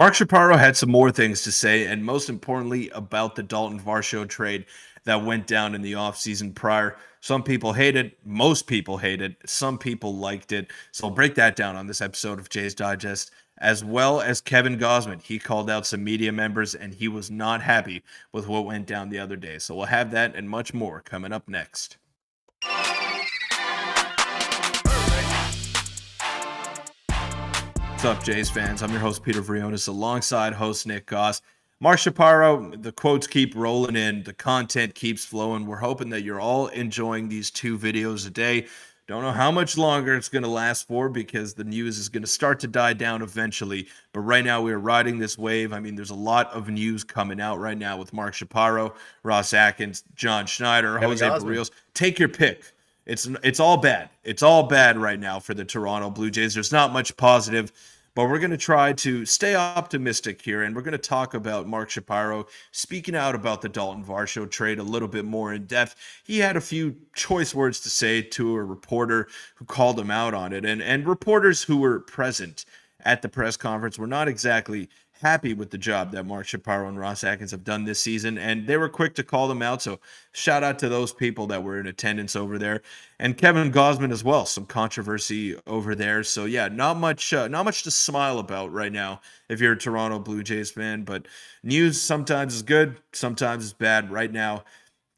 Mark Shapiro had some more things to say, and most importantly, about the Daulton Varsho trade that went down in the offseason prior. Some people hate it, most people hate it, some people liked it. So I'll break that down on this episode of Jay's Digest, as well as Kevin Gausman. He called out some media members and he was not happy with what went down the other day. So we'll have that and much more coming up next. What's up, Jays fans? I'm your host, Peter Vryonis, alongside host Nick Gosse. Mark Shapiro, the quotes keep rolling in, the content keeps flowing. We're hoping that you're all enjoying these two videos a day. Don't know how much longer it's going to last for because the news is going to start to die down eventually. But right now, we're riding this wave. I mean, there's a lot of news coming out right now with Mark Shapiro, Ross Atkins, John Schneider, Kevin Jose Berrios. Take your pick. It's it's all bad. It's all bad right now for the Toronto Blue Jays. There's not much positive, but we're going to try to stay optimistic here, and we're going to talk about Mark Shapiro speaking out about the Daulton Varsho trade a little bit more in depth. He had a few choice words to say to a reporter who called him out on it, and and reporters who were present at the press conference were not exactly happy with the job that Mark Shapiro and Ross Atkins have done this season, and they were quick to call them out. So shout out to those people that were in attendance over there, and Kevin Gausman as well. Some controversy over there. So yeah, not much, uh, not much to smile about right now if you're a Toronto Blue Jays fan. But news sometimes is good, sometimes is bad. Right now,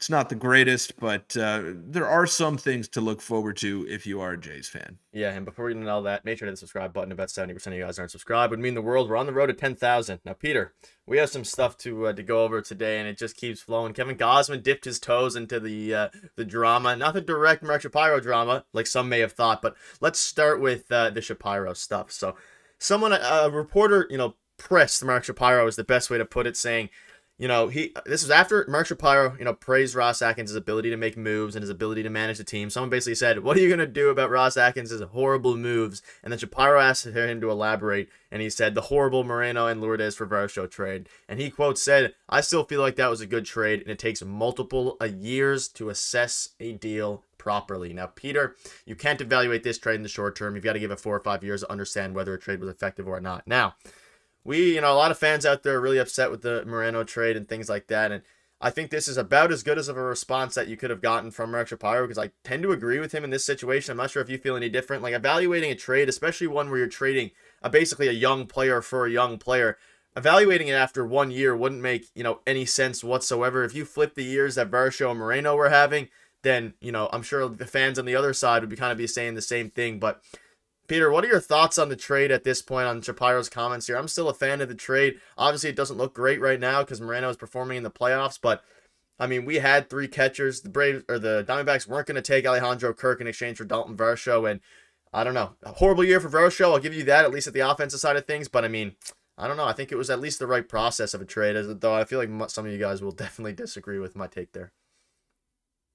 it's not the greatest, but uh, there are some things to look forward to if you are a Jays fan. Yeah, and before we get into all that, make sure to hit the subscribe button. About 70% of you guys aren't subscribed. It would mean the world. We're on the road to 10,000. Now, Peter, we have some stuff to uh, to go over today, and it just keeps flowing. Kevin Gausman dipped his toes into the uh, the drama. Not the direct Mark Shapiro drama, like some may have thought, but let's start with uh, the Shapiro stuff. So, someone, a reporter, you know, pressed Mark Shapiro is the best way to put it, saying – you know, he this was after Mark Shapiro, you know, praised Ross Atkins' ability to make moves and his ability to manage the team. Someone basically said, What are you gonna do about Ross Atkins' horrible moves? And then Shapiro asked him to elaborate, and he said the horrible Moreno and Lourdes for Varsho trade. And he quote said, I still feel like that was a good trade, and it takes multiple uh, years to assess a deal properly. Now, Peter, you can't evaluate this trade in the short term. You've got to give it four or five years to understand whether a trade was effective or not. Now, we, you know, a lot of fans out there are really upset with the Moreno trade and things like that. And I think this is about as good as of a response that you could have gotten from Mark Shapiro because I tend to agree with him in this situation. I'm not sure if you feel any different. Like evaluating a trade, especially one where you're trading a, basically a young player for a young player, evaluating it after one year wouldn't make, you know, any sense whatsoever. If you flip the years that Varsho and Moreno were having, then, you know, I'm sure the fans on the other side would be kind of be saying the same thing. But Peter, what are your thoughts on the trade at this point on Shapiro's comments here? I'm still a fan of the trade. Obviously, it doesn't look great right now because Moreno is performing in the playoffs, but I mean, we had three catchers. The Braves or the Diamondbacks weren't going to take Alejandro Kirk in exchange for Daulton Varsho, and I don't know, a horrible year for Varsho. I'll give you that at least at the offensive side of things, but I mean, I don't know. I think it was at least the right process of a trade, though I feel like some of you guys will definitely disagree with my take there.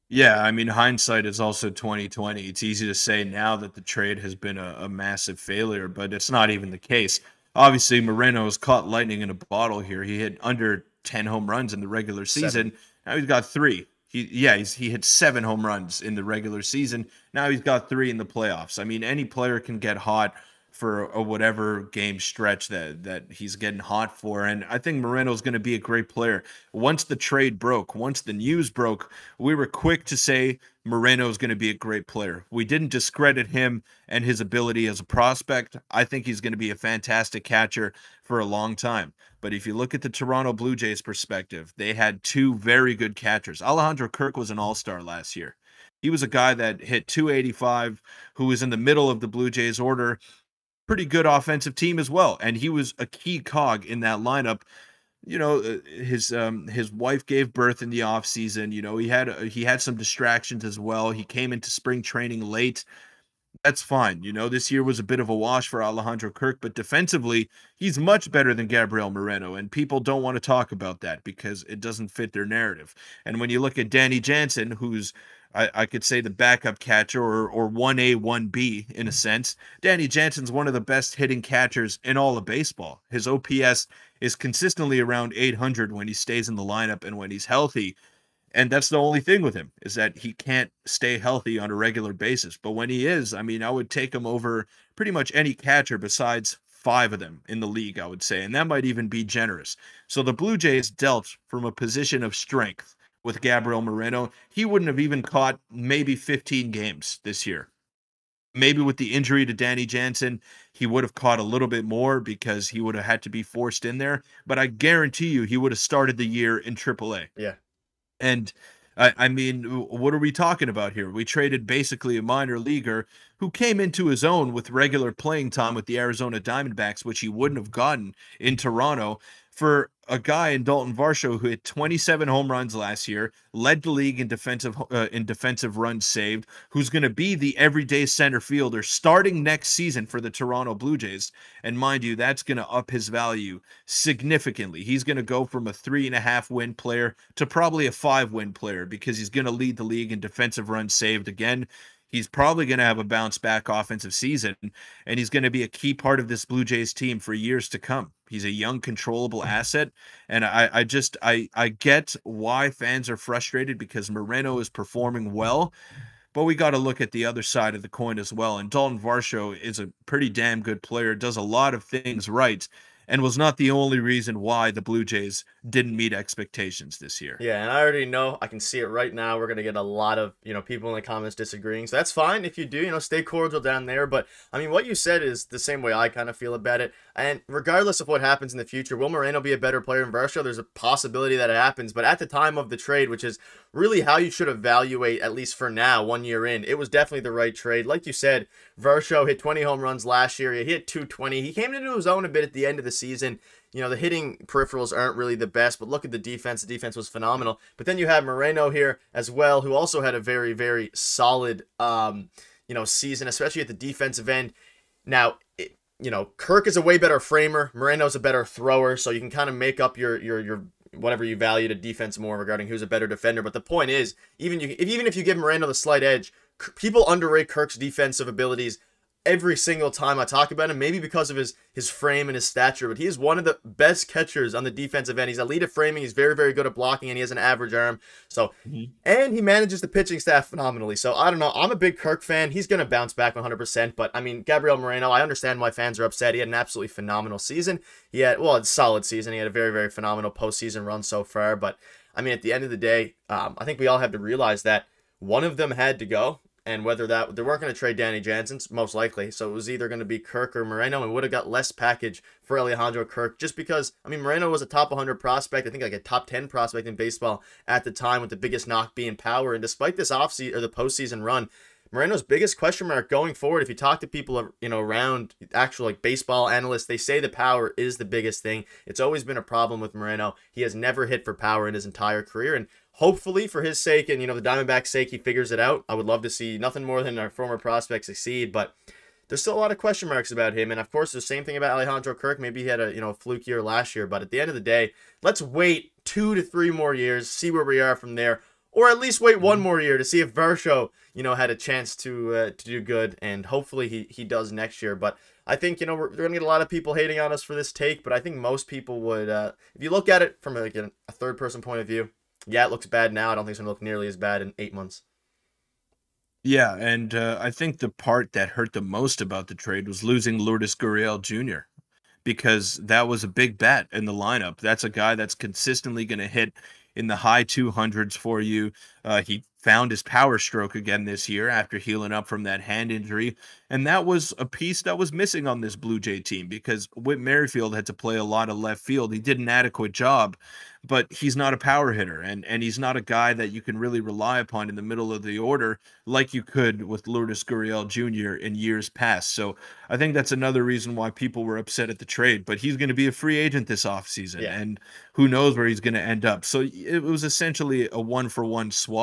Yeah, I mean hindsight is also 2020. It's easy to say now that the trade has been a, a massive failure, but it's not even the case. Obviously, Moreno has caught lightning in a bottle here. He hit under 10 home runs in the regular season. Seven. Now he's got three. He yeah, he's, he hit seven home runs in the regular season. Now he's got three in the playoffs. I mean, any player can get hot for a whatever game stretch that that he's getting hot for. And I think Moreno's going to be a great player. Once the trade broke, once the news broke, we were quick to say Moreno is going to be a great player. We didn't discredit him and his ability as a prospect. I think he's going to be a fantastic catcher for a long time. But if you look at the Toronto Blue Jays perspective, they had two very good catchers. Alejandro Kirk was an all-star last year. He was a guy that hit 285, who was in the middle of the Blue Jays order pretty good offensive team as well, and he was a key cog in that lineup. You know, uh, his um, his wife gave birth in the off season. You know, he had uh, he had some distractions as well. He came into spring training late. That's fine. You know, this year was a bit of a wash for Alejandro Kirk, but defensively, he's much better than Gabriel Moreno, and people don't want to talk about that because it doesn't fit their narrative. And when you look at Danny Jansen, who's I, I could say the backup catcher or or one A one B in a sense. Danny Jansen's one of the best hitting catchers in all of baseball. His OPS is consistently around 800 when he stays in the lineup and when he's healthy. And that's the only thing with him is that he can't stay healthy on a regular basis. But when he is, I mean, I would take him over pretty much any catcher besides five of them in the league, I would say, and that might even be generous. So the Blue Jays dealt from a position of strength with Gabriel Moreno. He wouldn't have even caught maybe 15 games this year. Maybe with the injury to Danny Jansen, he would have caught a little bit more because he would have had to be forced in there. But I guarantee you, he would have started the year in AAA. Yeah. And I, I mean, what are we talking about here? We traded basically a minor leaguer who came into his own with regular playing time with the Arizona Diamondbacks, which he wouldn't have gotten in Toronto for a guy in Daulton Varsho who hit 27 home runs last year, led the league in defensive uh, in defensive runs saved, who's going to be the everyday center fielder starting next season for the Toronto Blue Jays. And mind you, that's going to up his value significantly. He's going to go from a three and a half win player to probably a five win player because he's going to lead the league in defensive runs saved again. He's probably going to have a bounce back offensive season, and he's going to be a key part of this Blue Jays team for years to come. He's a young, controllable mm-hmm. asset, and I, I just I I get why fans are frustrated because Moreno is performing well, but we got to look at the other side of the coin as well. And Daulton Varsho is a pretty damn good player, does a lot of things right and was not the only reason why the Blue Jays didn't meet expectations this year. Yeah, and I already know I can see it right now. We're gonna get a lot of you know people in the comments disagreeing, so that's fine if you do. You know, stay cordial down there. But I mean, what you said is the same way I kind of feel about it. And regardless of what happens in the future, will Moreno be a better player in Varsho? There's a possibility that it happens. But at the time of the trade, which is really how you should evaluate at least for now, one year in, it was definitely the right trade. Like you said, Varsho hit 20 home runs last year. He hit 220. He came into his own a bit at the end of the season. You know, the hitting peripherals aren't really the best, but look at the defense. The defense was phenomenal. But then you have Moreno here as well, who also had a very, very solid, um, you know, season, especially at the defensive end. Now, it, you know, Kirk is a way better framer. Moreno's a better thrower, so you can kind of make up your your your whatever you value the defense more regarding who's a better defender. But the point is, even you, if, even if you give Moreno the slight edge, people underrate Kirk's defensive abilities every single time I talk about him, maybe because of his his frame and his stature, but he is one of the best catchers on the defensive end. He's elite at framing, he's very, very good at blocking, and he has an average arm. So mm-hmm. and he manages the pitching staff phenomenally. So I don't know. I'm a big Kirk fan. He's gonna bounce back 100 percent but I mean Gabriel Moreno, I understand why fans are upset. He had an absolutely phenomenal season. He had well, it's solid season. He had a very, very phenomenal postseason run so far. But I mean at the end of the day, um, I think we all have to realize that one of them had to go and whether that they weren't going to trade Danny Jansen, most likely. So it was either going to be Kirk or Moreno, and would have got less package for Alejandro Kirk, just because I mean Moreno was a top 100 prospect, I think like a top 10 prospect in baseball at the time, with the biggest knock being power. And despite this offseason or the postseason run, Moreno's biggest question mark going forward, if you talk to people, you know, around actual like baseball analysts, they say the power is the biggest thing. It's always been a problem with Moreno. He has never hit for power in his entire career, and hopefully for his sake and you know the Diamondbacks' sake, he figures it out. I would love to see nothing more than our former prospect succeed, but there's still a lot of question marks about him. And of course, the same thing about Alejandro Kirk. Maybe he had a you know fluke year last year, but at the end of the day, let's wait two to three more years, see where we are from there, or at least wait one more year to see if Varsho you know had a chance to uh, to do good, and hopefully he he does next year. But I think you know we're, we're gonna get a lot of people hating on us for this take, but I think most people would, uh, if you look at it from like a, a third person point of view, yeah, it looks bad now. I don't think it's going to look nearly as bad in eight months. Yeah, and uh, I think the part that hurt the most about the trade was losing Lourdes Gurriel Jr. because that was a big bet in the lineup. That's a guy that's consistently going to hit in the high 200s for you. Uh, he found his power stroke again this year after healing up from that hand injury. And that was a piece that was missing on this Blue Jay team because Whit Merrifield had to play a lot of left field. He did an adequate job, but he's not a power hitter and, and he's not a guy that you can really rely upon in the middle of the order like you could with Lourdes Gurriel Jr. in years past. So I think that's another reason why people were upset at the trade. But he's going to be a free agent this offseason yeah. and who knows where he's going to end up. So it was essentially a one for one swap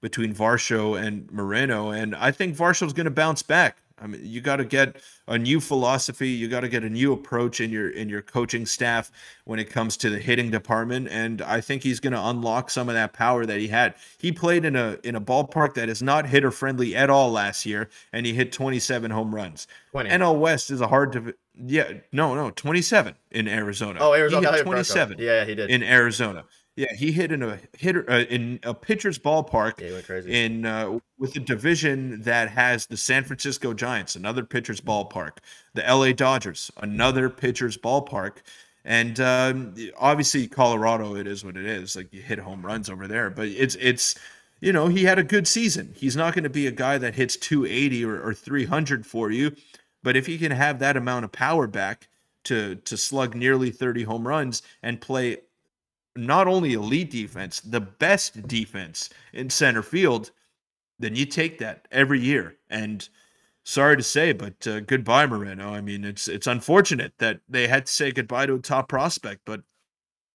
between Varsho and Moreno. And I think Varsho's going to bounce back. I mean, you got to get a new philosophy. You got to get a new approach in your in your coaching staff when it comes to the hitting department. And I think he's going to unlock some of that power that he had. He played in a in a ballpark that is not hitter friendly at all last year, and he hit 27 home runs. 20. NL West is a hard to yeah no no 27 in Arizona. Oh, Arizona he hit 27. Yeah, he did in Arizona. Yeah, he hit in a hitter uh, in a pitcher's ballpark yeah, in uh, with a division that has the San Francisco Giants, another pitcher's ballpark, the LA Dodgers, another pitcher's ballpark. And um, obviously, Colorado, it is what it is. Like you hit home runs over there, but it's it's you know he had a good season. He's not going to be a guy that hits 280 or, or 300 for you, but if he can have that amount of power back to to slug nearly 30 home runs and play not only elite defense, the best defense in center field, then you take that every year. And sorry to say, but uh, goodbye, Moreno. I mean, it's it's unfortunate that they had to say goodbye to a top prospect, but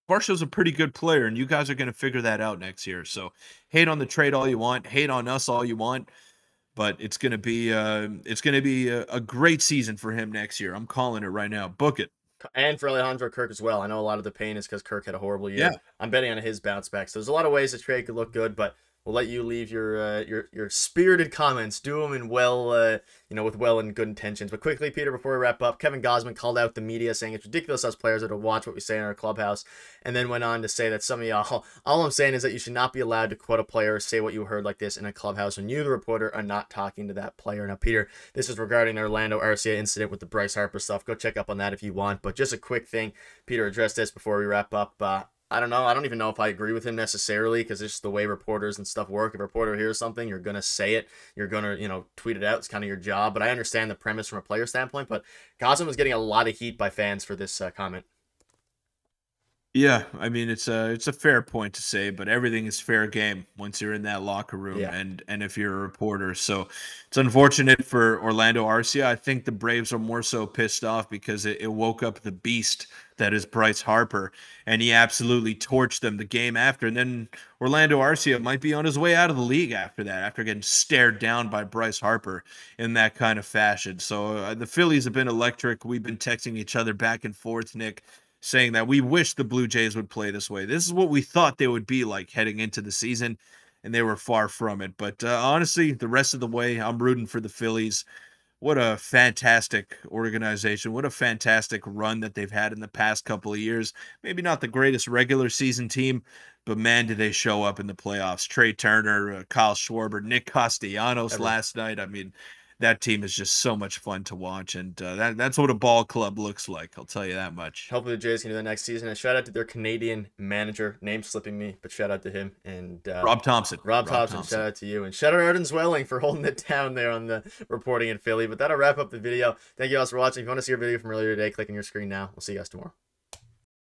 Varsho's a pretty good player, and you guys are going to figure that out next year. So hate on the trade all you want, hate on us all you want, but it's going to be uh, it's going to be a, a great season for him next year. I'm calling it right now. Book it and for Alejandro Kirk as well. I know a lot of the pain is because Kirk had a horrible year. Yeah. I'm betting on his bounce back. So there's a lot of ways the trade could look good, but we'll let you leave your uh, your your spirited comments. Do them in well, uh, you know, with well and good intentions. But quickly, Peter, before we wrap up, Kevin Gausman called out the media, saying it's ridiculous us players are to watch what we say in our clubhouse, and then went on to say that some of y'all. All I'm saying is that you should not be allowed to quote a player or say what you heard like this in a clubhouse when you, the reporter, are not talking to that player. Now, Peter, this is regarding the Orlando Arcia incident with the Bryce Harper stuff. Go check up on that if you want. But just a quick thing, Peter addressed this before we wrap up. Uh, I don't know. I don't even know if I agree with him necessarily because it's the way reporters and stuff work. If a reporter hears something, you're gonna say it. You're gonna, you know, tweet it out. It's kind of your job. But I understand the premise from a player standpoint. But Gausman was getting a lot of heat by fans for this uh, comment. Yeah, I mean it's a it's a fair point to say, but everything is fair game once you're in that locker room Yeah. and and if you're a reporter. So it's unfortunate for Orlando Arcia. I think the Braves are more so pissed off because it, it woke up the beast that is Bryce Harper, and he absolutely torched them the game after. And then Orlando Arcia might be on his way out of the league after that, after getting stared down by Bryce Harper in that kind of fashion. So uh, the Phillies have been electric. We've been texting each other back and forth, Nick saying that we wish the Blue Jays would play this way. This is what we thought they would be like heading into the season, and they were far from it. But uh, honestly, the rest of the way, I'm rooting for the Phillies. What a fantastic organization. What a fantastic run that they've had in the past couple of years. Maybe not the greatest regular season team, but man, did they show up in the playoffs. Trea Turner, uh, Kyle Schwarber, Nick Castellanos Everyone. last night. I mean, that team is just so much fun to watch. And uh, that, that's what a ball club looks like. I'll tell you that much. Hopefully the Jays can do that next season. And shout out to their Canadian manager, name slipping me, but shout out to him and uh, Rob Thomson. Rob, Thomson, shout out to you. And shout out Arden Zwelling for holding it down there on the reporting in Philly. But that'll wrap up the video. Thank you guys for watching. If you want to see our video from earlier today, click on your screen now. We'll see you guys tomorrow.